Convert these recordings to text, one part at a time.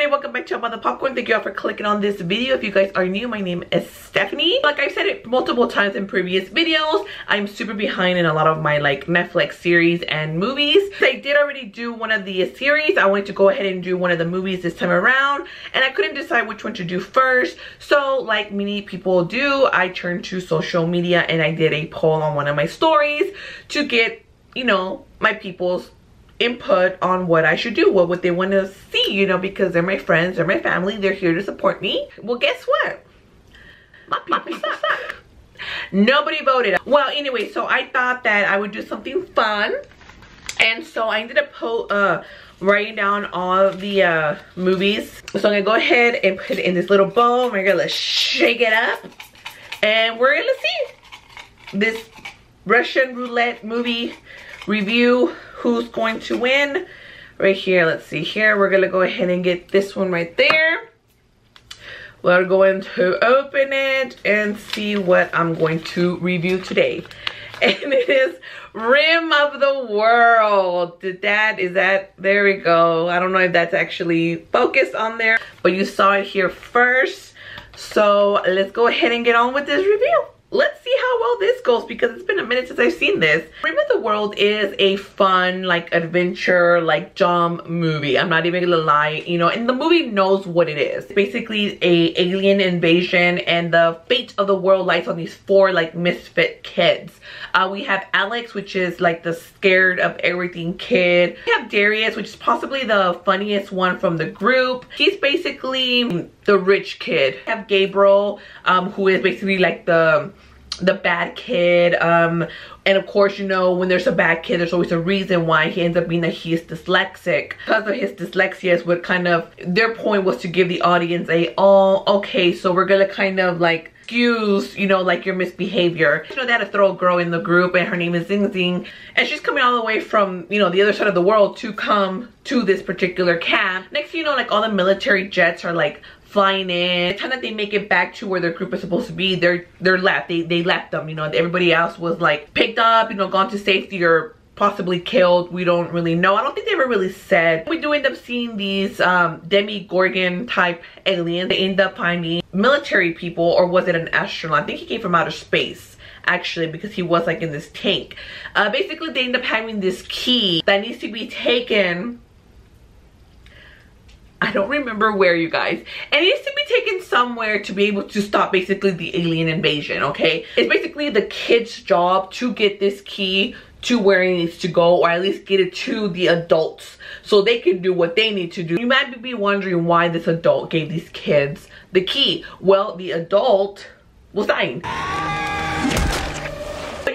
everybody welcome back to Mother popcorn. Thank you all for clicking on this video. If you guys are new my name is stephanie. Like i've said it multiple times in previous videos i'm super behind in a lot of my like netflix series and movies. I did already do one of the series. I wanted to go ahead and do one of the movies this time around and i couldn't decide which one to do first. So like many people do i turned to social media and i did a poll on one of my stories to get you know my people's input on what I should do, what would they want to see, you know, because they're my friends, they're my family, they're here to support me. Well, guess what? My people suck. Nobody voted. Well, anyway, so I thought that I would do something fun. And so I ended up uh, writing down all the uh, movies. So I'm gonna go ahead and put it in this little bowl. We're gonna shake it up. And we're gonna see this Russian roulette movie review who's going to win. Right here let's see here. We're gonna go ahead and get this one right there. We're going to open it and see what I'm going to review today. And it is rim of the world. Did that is that there we go. I don't know if that's actually focused on there but you saw it here first. So let's go ahead and get on with this review let's see how well this goes because it's been a minute since I've seen this. Rim of the World is a fun, like adventure, like dumb movie. I'm not even gonna lie, you know, and the movie knows what it is. Basically a alien invasion and the fate of the world lies on these four like misfit kids. Uh, we have Alex, which is like the scared of everything kid. We have Darius, which is possibly the funniest one from the group. He's basically the rich kid. We have Gabriel, um, who is basically like the the bad kid um and of course you know when there's a bad kid there's always a reason why he ends up being that he is dyslexic. Because of his dyslexia is what kind of their point was to give the audience a oh okay so we're gonna kind of like excuse you know like your misbehavior. You know they had to throw a girl in the group and her name is Zhen Zhen and she's coming all the way from you know the other side of the world to come to this particular camp. Next you know like all the military jets are like flying in. the time that they make it back to where their group is supposed to be, they're they're left. They they left them, you know, everybody else was like picked up, you know, gone to safety or possibly killed. We don't really know. I don't think they ever really said. We do end up seeing these um, Demogorgon type aliens. They end up finding military people or was it an astronaut? I think he came from outer space actually because he was like in this tank. Uh, basically they end up having this key that needs to be taken I don't remember where you guys. And It needs to be taken somewhere to be able to stop basically the alien invasion, okay? It's basically the kid's job to get this key to where it needs to go or at least get it to the adults so they can do what they need to do. You might be wondering why this adult gave these kids the key. Well, the adult was dying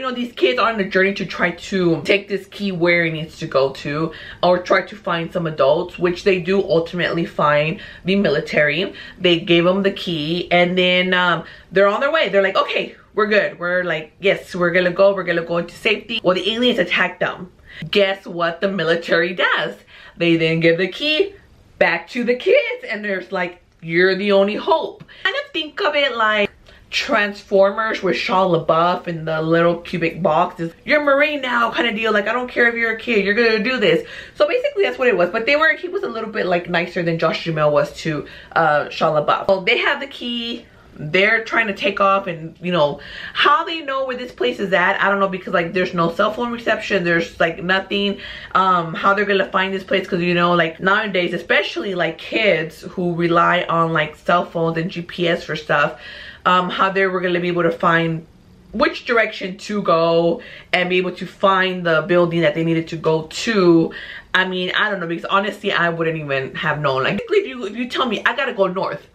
know these kids are on a journey to try to take this key where it needs to go to or try to find some adults which they do ultimately find the military. They gave them the key and then um, they're on their way. They're like okay we're good. We're like yes we're gonna go. We're gonna go into safety. Well the aliens attack them guess what the military does? They then give the key back to the kids and there's like you're the only hope. Kind of think of it like Transformers with Shia LaBeouf in the little cubic boxes. You're Marine now kind of deal. Like, I don't care if you're a kid. You're going to do this. So basically, that's what it was. But they were, he was a little bit like nicer than Josh Duhamel was to uh, Shia LaBeouf. So they have the key they're trying to take off and you know how they know where this place is at i don't know because like there's no cell phone reception there's like nothing um how they're gonna find this place because you know like nowadays especially like kids who rely on like cell phones and gps for stuff um, how they were to be able to find which direction to go and be able to find the building that they needed to go to. I mean, I don't know because honestly, I wouldn't even have known. Like, if you if you tell me I gotta go north,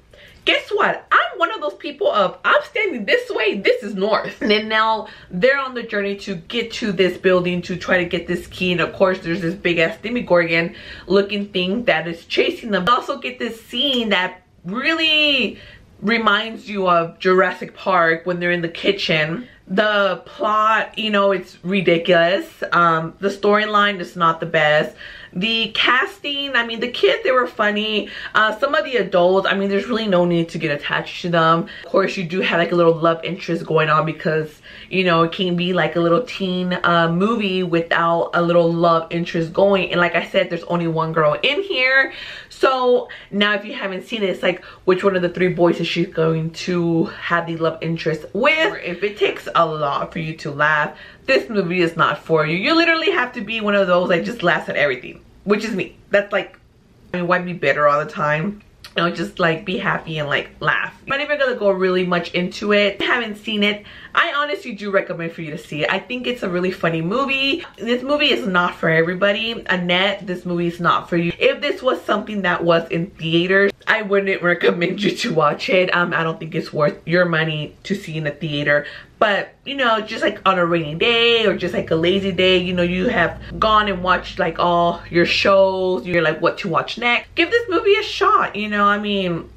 guess what? I'm one of those people of I'm standing this way, this is north. And then now they're on the journey to get to this building to try to get this key. And of course, there's this big ass Demogorgon looking thing that is chasing them. also get this scene that really reminds you of Jurassic Park when they're in the kitchen. The plot, you know, it's ridiculous. Um, the storyline is not the best. The casting, I mean, the kids, they were funny. Uh, some of the adults, I mean, there's really no need to get attached to them. Of course, you do have like a little love interest going on because, you know, it can be like a little teen uh, movie without a little love interest going. And like I said, there's only one girl in here. So now if you haven't seen it, it's like which one of the three boys is she going to have the love interest with? If it takes a lot for you to laugh, this movie is not for you. You literally have to be one of those that just laughs at everything, which is me. That's like, I mean, why be bitter all the time? you know just like be happy and like laugh i'm not even gonna go really much into it I haven't seen it i honestly do recommend for you to see it. I think it's a really funny movie. This movie is not for everybody. Annette this movie is not for you. If this was something that was in theaters i wouldn't recommend you to watch it. Um i don't think it's worth your money to see in the theater. But you know just like on a rainy day or just like a lazy day you know you have gone and watched like all your shows. You're like what to watch next? Give this movie a shot you know? I mean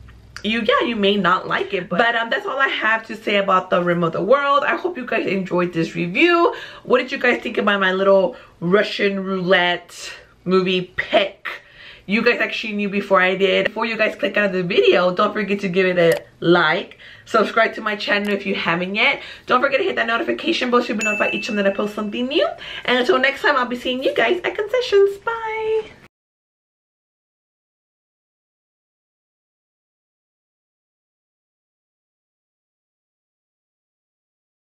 you yeah you may not like it but, but um that's all i have to say about the rim of the world i hope you guys enjoyed this review what did you guys think about my little russian roulette movie pick you guys actually knew before I did. Before you guys click out of the video, don't forget to give it a like. Subscribe to my channel if you haven't yet. Don't forget to hit that notification bell so you'll be notified each time that I post something new. And until next time, I'll be seeing you guys at concessions. Bye.